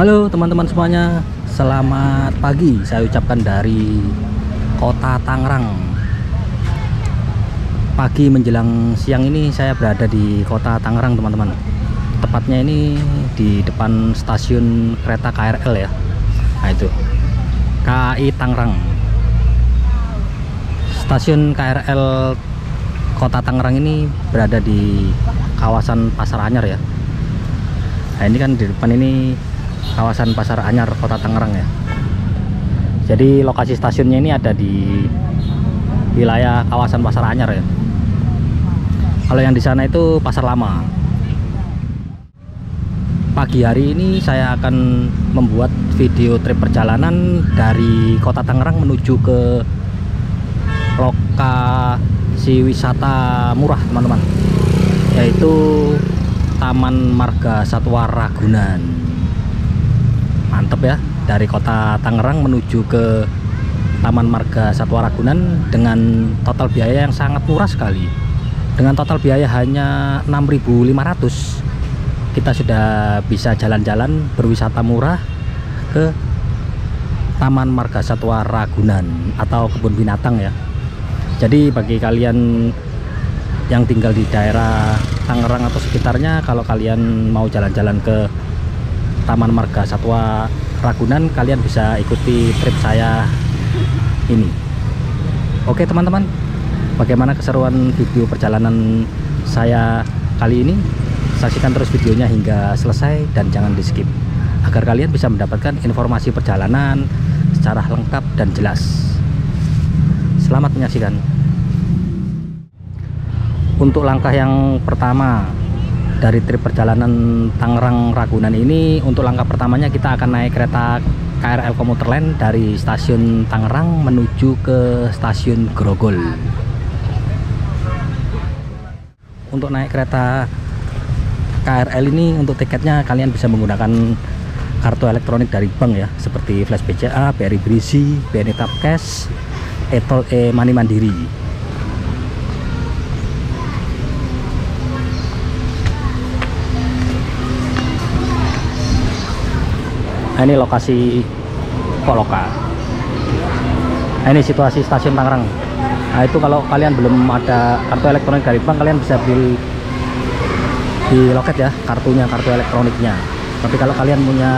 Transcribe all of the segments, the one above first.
Halo teman-teman semuanya, selamat pagi. Saya ucapkan dari Kota Tangerang. Pagi menjelang siang ini saya berada di Kota Tangerang, teman-teman. Tepatnya ini di depan stasiun kereta KRL ya. Nah itu. KAI Tangerang. Stasiun KRL Kota Tangerang ini berada di kawasan Pasar Anyar ya. Nah ini kan di depan ini kawasan Pasar Anyar Kota Tangerang ya. Jadi lokasi stasiunnya ini ada di wilayah kawasan Pasar Anyar ya. Kalau yang di sana itu Pasar Lama. Pagi hari ini saya akan membuat video trip perjalanan dari Kota Tangerang menuju ke lokasi wisata murah teman-teman yaitu Taman Marga Satwa Ragunan mantep ya dari kota Tangerang menuju ke Taman Marga Satwa Ragunan dengan total biaya yang sangat murah sekali. Dengan total biaya hanya 6.500 kita sudah bisa jalan-jalan berwisata murah ke Taman Marga Satwa Ragunan atau kebun binatang ya. Jadi bagi kalian yang tinggal di daerah Tangerang atau sekitarnya kalau kalian mau jalan-jalan ke Taman Marga Satwa Ragunan kalian bisa ikuti trip saya ini. Oke teman-teman bagaimana keseruan video perjalanan saya kali ini? Saksikan terus videonya hingga selesai dan jangan di skip agar kalian bisa mendapatkan informasi perjalanan secara lengkap dan jelas. Selamat menyaksikan. Untuk langkah yang pertama dari trip perjalanan Tangerang Ragunan ini untuk langkah pertamanya kita akan naik kereta KRL komuter lain dari stasiun Tangerang menuju ke stasiun Grogol. Untuk naik kereta KRL ini untuk tiketnya kalian bisa menggunakan kartu elektronik dari bank ya seperti Flash BCA, BRI Brisi, BNI Tap Cash, Etol E Money Mandiri nah, ini lokasi Poloka. Nah, ini situasi stasiun Tangerang. Nah itu kalau kalian belum ada kartu elektronik dari bank kalian bisa beli di loket ya kartunya kartu elektroniknya. Tapi kalau kalian punya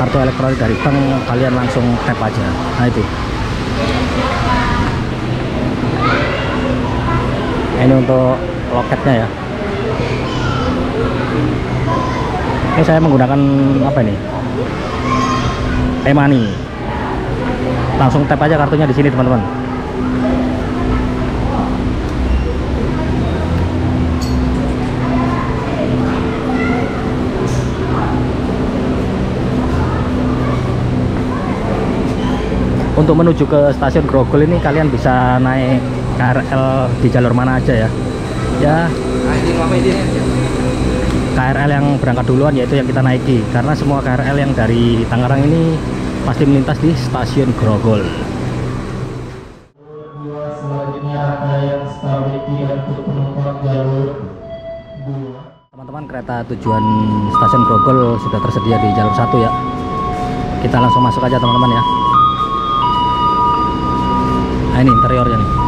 kartu elektronik dari bank kalian langsung tap aja. Nah itu. Ini untuk loketnya ya. Ini saya menggunakan apa ini e-money langsung tap aja kartunya di sini teman-teman. Untuk menuju ke stasiun Grogol ini kalian bisa naik KRL di jalur mana aja ya. Ya KRL yang berangkat duluan yaitu yang kita naiki. Karena semua KRL yang dari Tangerang ini pasti melintas di stasiun Grogol. Teman-teman kereta tujuan stasiun Grogol sudah tersedia di jalur satu ya. Kita langsung masuk aja teman-teman ya. Nah ini interiornya nih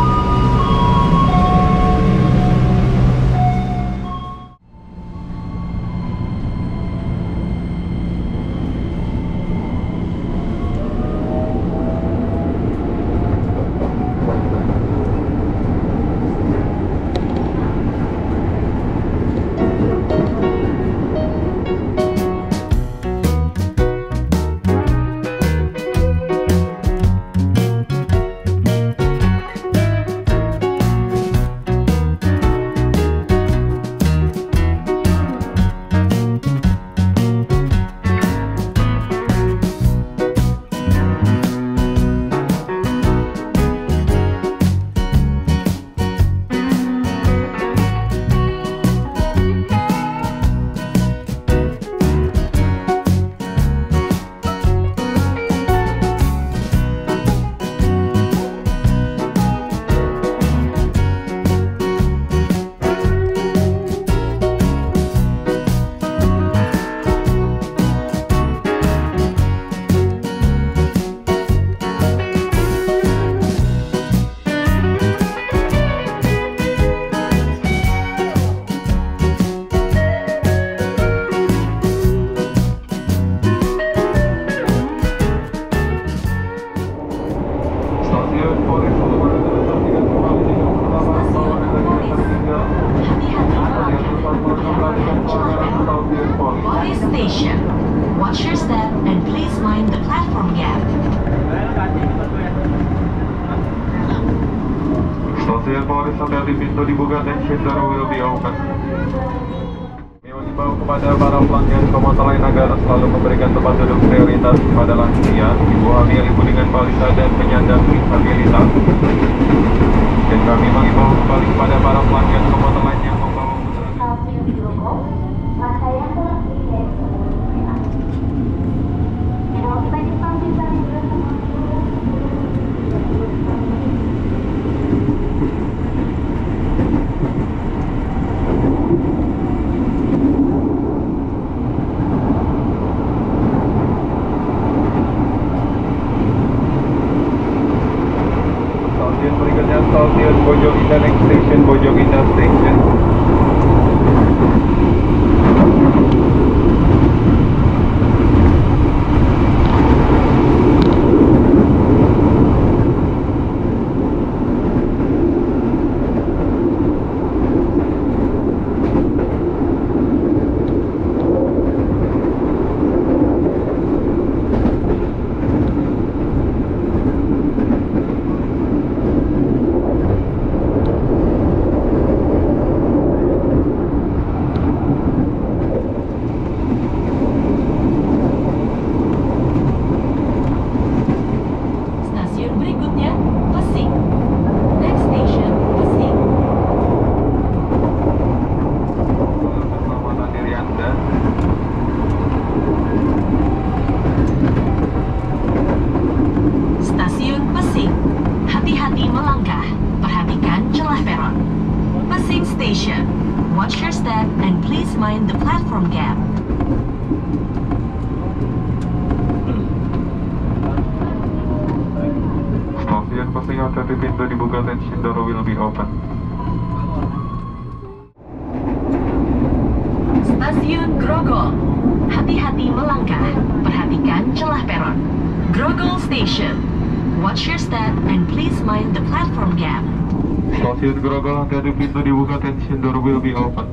be open.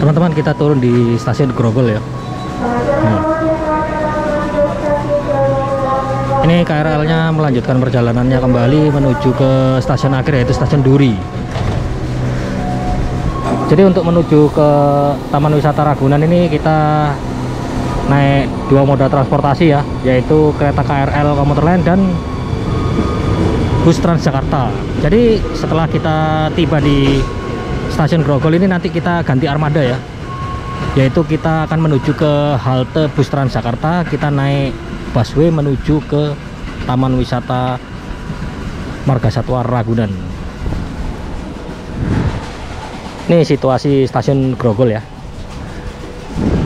teman-teman kita turun di stasiun Grogol ya ini KRL nya melanjutkan perjalanannya kembali menuju ke stasiun akhir yaitu stasiun Duri. Jadi untuk menuju ke Taman Wisata Ragunan ini kita naik dua moda transportasi ya yaitu kereta KRL komuter lain dan bus Transjakarta. Jadi setelah kita tiba di stasiun Grogol ini nanti kita ganti armada ya. Yaitu kita akan menuju ke halte bus Transjakarta kita naik busway menuju ke Taman Wisata Marga Satwa Ragunan. Ini situasi stasiun Grogol ya.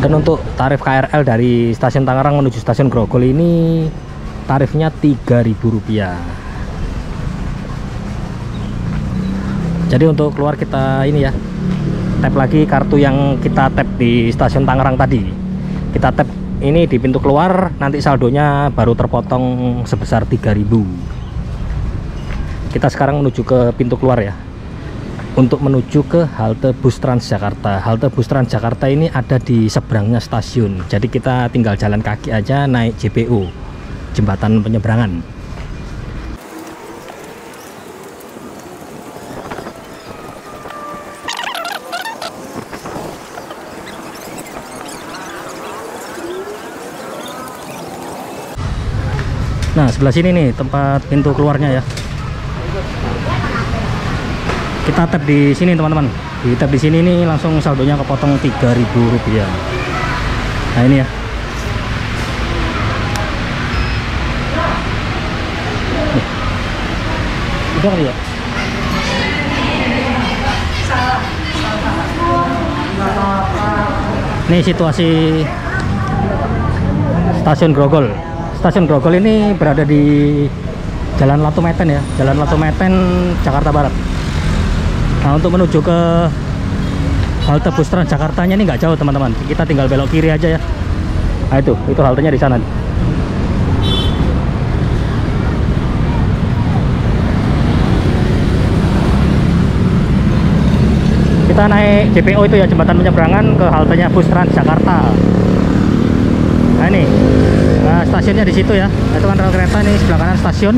Dan untuk tarif KRL dari stasiun Tangerang menuju stasiun Grogol ini tarifnya Rp3.000 jadi untuk keluar kita ini ya tap lagi kartu yang kita tap di stasiun Tangerang tadi. Kita tap ini di pintu keluar nanti saldonya baru terpotong sebesar 3000 kita sekarang menuju ke pintu keluar ya. Untuk menuju ke halte bus Transjakarta. Halte bus Transjakarta ini ada di seberangnya stasiun. Jadi kita tinggal jalan kaki aja naik JPO jembatan penyeberangan Nah, sebelah sini nih tempat pintu keluarnya ya. Kita tap di sini, teman-teman. Di tap di sini nih langsung saldonya kepotong Rp3.000. Nah, ini ya. Udah kali ya? Ini situasi stasiun Grogol. Stasiun Grogol ini berada di Jalan Latu Meten ya, Jalan Latu Meten, Jakarta Barat. Nah, untuk menuju ke halte bus Transjakartanya ini nggak jauh teman-teman. Kita tinggal belok kiri aja ya. Nah itu itu haltenya di sana. Kita naik JPO itu ya jembatan penyeberangan ke haltenya bus Transjakarta. Nah ini stasiunnya di situ ya. Nah, itu kan rel kereta ini sebelah kanan stasiun.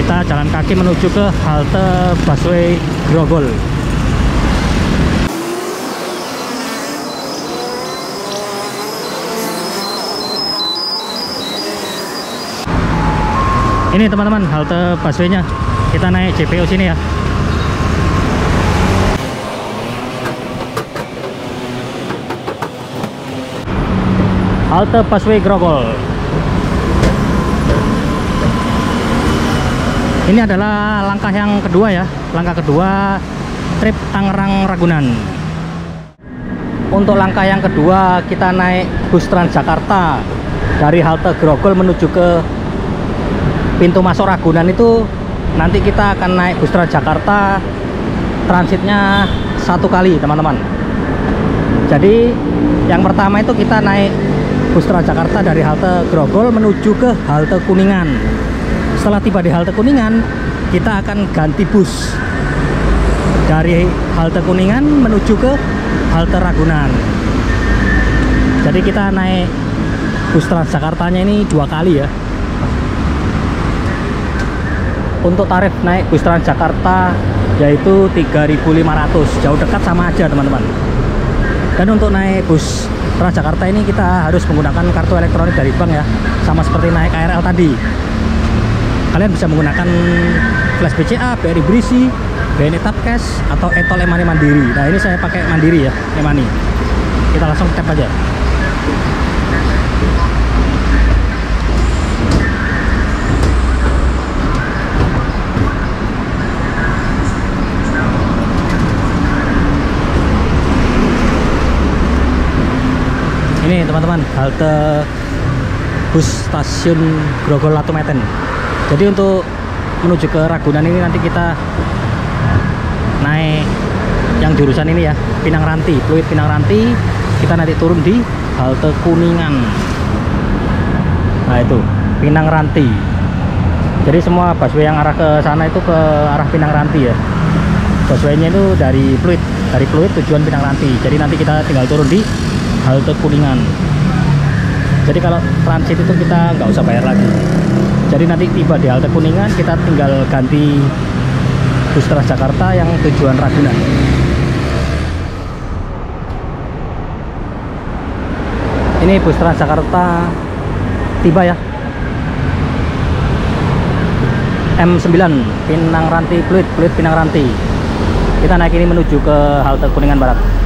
Kita jalan kaki menuju ke halte busway Grogol. Ini teman-teman halte busway-nya. Kita naik JPO sini ya halte busway Grogol. Ini adalah langkah yang kedua ya. Langkah kedua trip Tangerang Ragunan. Untuk langkah yang kedua kita naik bus Transjakarta dari halte Grogol menuju ke pintu masuk Ragunan itu. Nanti kita akan naik bus Transjakarta. Transitnya satu kali teman-teman. Jadi yang pertama itu kita naik bus Transjakarta dari halte Grogol menuju ke halte Kuningan. Setelah tiba di halte Kuningan kita akan ganti bus. Dari halte Kuningan menuju ke halte Ragunan. Jadi kita naik bus Transjakartanya ini dua kali ya. Untuk tarif naik bus Transjakarta yaitu 3.500 jauh dekat sama aja teman-teman. Dan untuk naik bus Transjakarta ini kita harus menggunakan kartu elektronik dari bank ya sama seperti naik KRL tadi. Kalian bisa menggunakan flash BCA, BRI Brisi, BNI Tap Cash atau Etol Emani Mandiri. Nah ini saya pakai Mandiri ya Emani kita langsung tap aja ini teman-teman. Halte bus stasiun Grogol Latumeten jadi untuk menuju ke Ragunan ini nanti kita naik yang jurusan ini ya Pinang Ranti Fluid Pinang Ranti. Kita nanti turun di halte Kuningan. Nah itu Pinang Ranti. Jadi semua busway yang arah ke sana itu ke arah Pinang Ranti ya. Busway-nya itu dari Fluid dari Fluid tujuan Pinang Ranti. Jadi nanti kita tinggal turun di halte Kuningan. Jadi kalau transit itu kita nggak usah bayar lagi. Jadi nanti tiba di halte Kuningan kita tinggal ganti bus Transjakarta yang tujuan Ragunan. Ini bus Transjakarta tiba ya. M9 Pinang Ranti Pluit Pluit Pinang Ranti. Kita naik ini menuju ke halte Kuningan Barat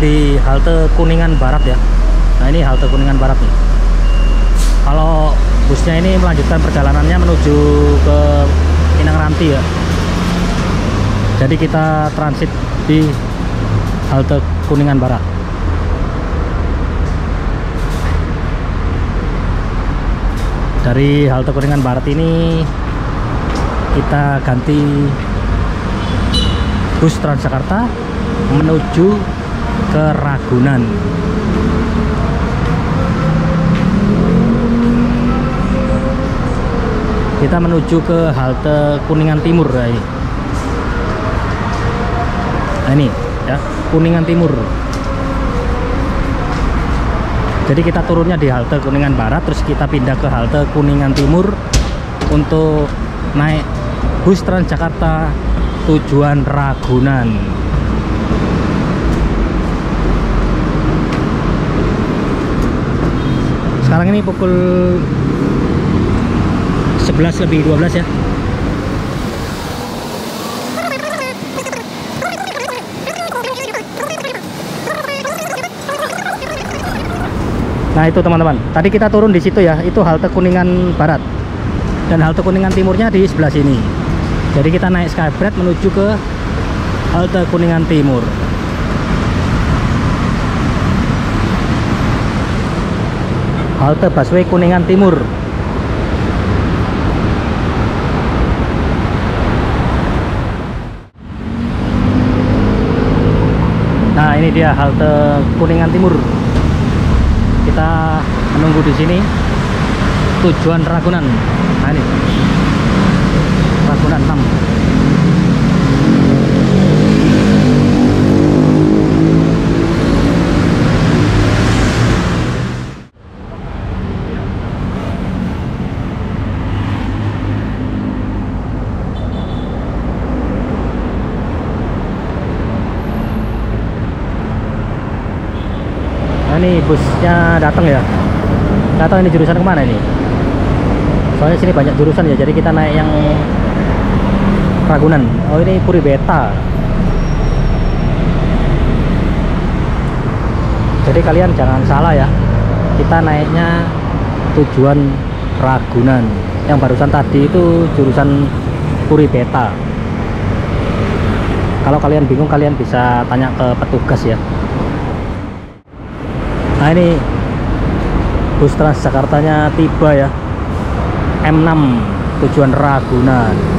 di halte Kuningan Barat ya. Nah ini halte Kuningan Barat nih. Kalau busnya ini melanjutkan perjalanannya menuju ke Pinang Ranti ya. Jadi kita transit di halte Kuningan Barat. Dari halte Kuningan Barat ini kita ganti bus Transjakarta menuju ke Ragunan kita menuju ke halte Kuningan Timur ya. Nah ini ya Kuningan Timur. Jadi kita turunnya di halte Kuningan Barat terus kita pindah ke halte Kuningan Timur untuk naik bus Transjakarta tujuan Ragunan sekarang ini pukul 11 lebih 12 ya Nah itu teman-teman, tadi kita turun di situ ya, itu halte Kuningan Barat dan halte Kuningan Timurnya di sebelah sini. Jadi kita naik Skybread menuju ke halte Kuningan Timur. Halte busway Kuningan Timur. Nah ini dia halte Kuningan Timur. Kita menunggu di sini. Tujuan Ragunan. Nah ini. Ragunan 6 ini busnya datang ya. Nggak tahu ini jurusan ke mana ini. Soalnya sini banyak jurusan ya, jadi kita naik yang Ragunan. Oh ini Puri Beta. Jadi kalian jangan salah ya. Kita naiknya tujuan Ragunan. Yang barusan tadi itu jurusan Puri Beta. Kalau kalian bingung kalian bisa tanya ke petugas ya. Nah ini bus Transjakartanya tiba ya. M6 tujuan Ragunan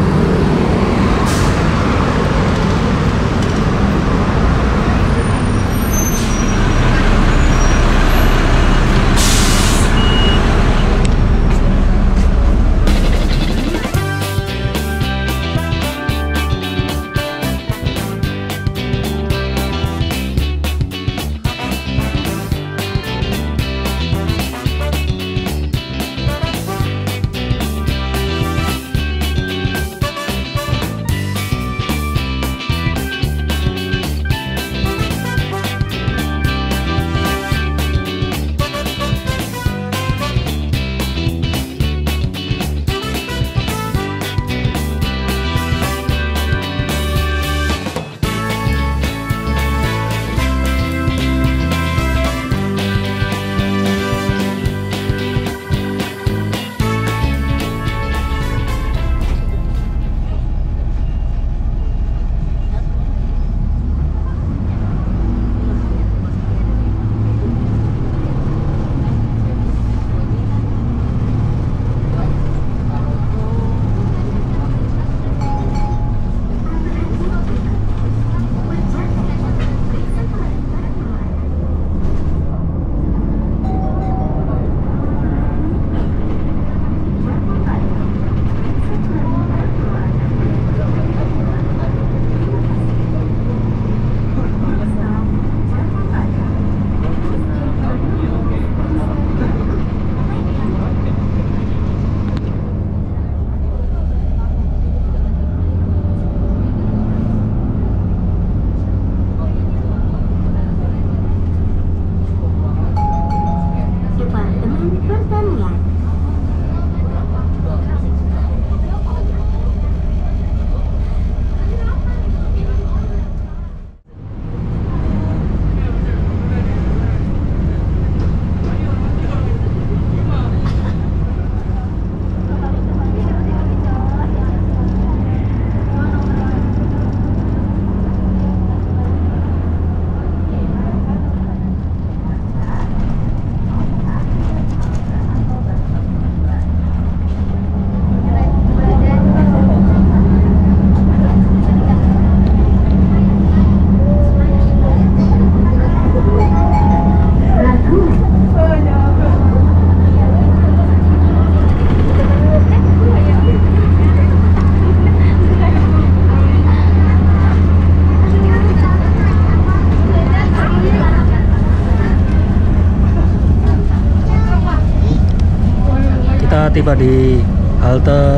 tiba di halte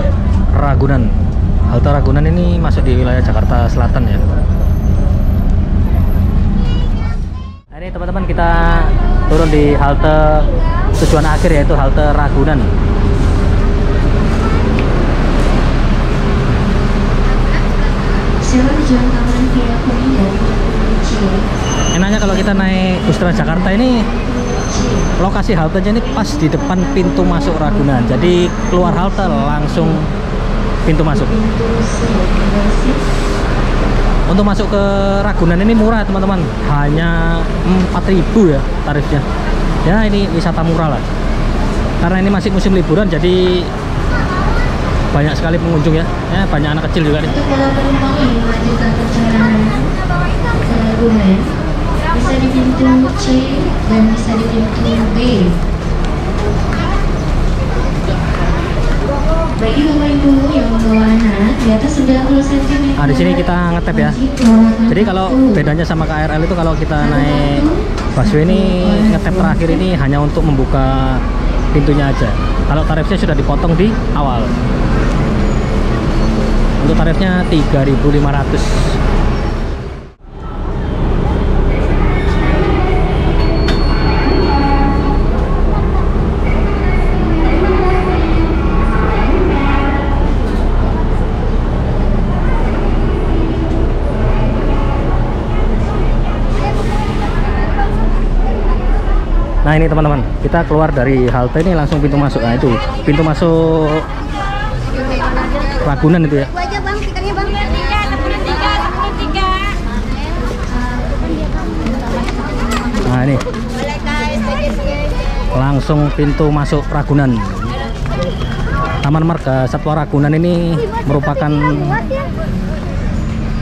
Ragunan. Halte Ragunan ini masuk di wilayah Jakarta Selatan ya. Nah, ini teman-teman kita turun di halte tujuan akhir yaitu halte Ragunan. Enaknya kalau kita naik bus Transjakarta ini lokasi haltenya ini pas di depan pintu masuk Ragunan. Jadi keluar halte langsung pintu masuk. Untuk masuk ke Ragunan ini murah teman-teman, hanya 4.000 ya tarifnya. Ya ini wisata murah lah. Karena ini masih musim liburan jadi banyak sekali pengunjung ya. Ya banyak anak kecil juga nih. Bisa di pintu C dan bisa di pintu B. Bagi bapak ibu yang membawa anak di atas 90 cm. Nah, di sini kita ngetep ya. Jadi kalau bedanya sama KRL itu kalau kita naik busway ini ngetep terakhir ini hanya untuk membuka pintunya aja. Kalau tarifnya sudah dipotong di awal. Untuk tarifnya 3.500. Nah ini teman-teman, kita keluar dari halte ini langsung pintu masuk. Nah itu pintu masuk Ragunan itu ya. Nah ini langsung pintu masuk Ragunan. Taman Marga Satwa Ragunan ini merupakan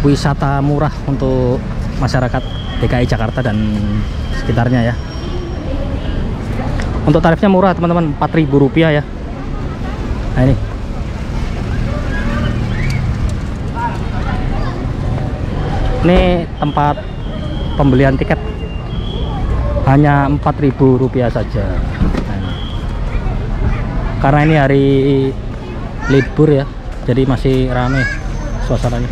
wisata murah untuk masyarakat DKI Jakarta dan sekitarnya ya. Untuk tarifnya murah teman-teman, Rp4.000 ya. Nah ini. Ini tempat pembelian tiket hanya Rp4.000 saja. Karena ini hari libur ya, jadi masih ramai suasananya.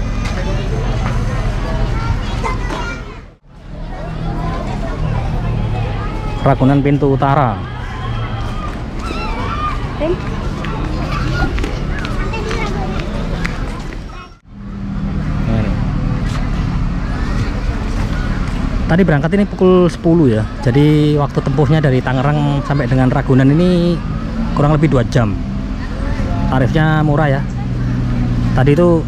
Ragunan pintu utara. Ini. Tadi berangkat ini pukul 10 ya. Jadi waktu tempuhnya dari Tangerang sampai dengan Ragunan ini kurang lebih 2 jam. Tarifnya murah ya. Tadi itu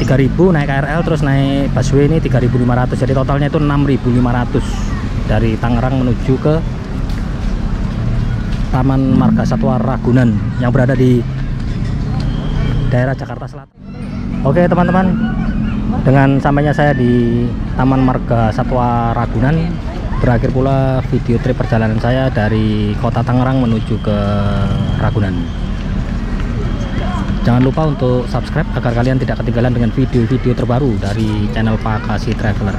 3000 naik KRL terus naik busway ini 3500. Jadi totalnya itu 6500 dari Tangerang menuju ke Taman Marga Satwa Ragunan yang berada di daerah Jakarta Selatan. Oke teman-teman, dengan sampainya saya di Taman Marga Satwa Ragunan berakhir pula video trip perjalanan saya dari kota Tangerang menuju ke Ragunan. Jangan lupa untuk subscribe agar kalian tidak ketinggalan dengan video-video terbaru dari channel Pak Kasih Traveler.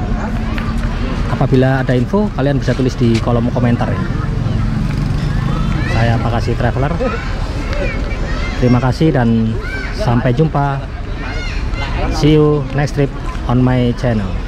Apabila ada info, kalian bisa tulis di kolom komentar ya. Saya Pak Kasih Traveler. Terima kasih dan sampai jumpa. See you next trip on my channel.